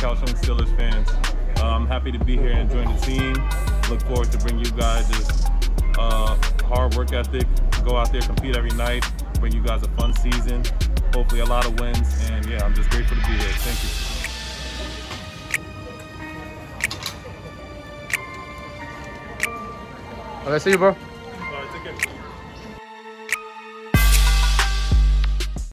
Kaohsiung Steelers fans. I'm happy to be here and join the team. Look forward to bring you guys this uh, hard work ethic. Go out there, compete every night, bring you guys a fun season. Hopefully a lot of wins, and yeah, I'm just grateful to be here. Thank you. All right, see you, bro. All right, take care.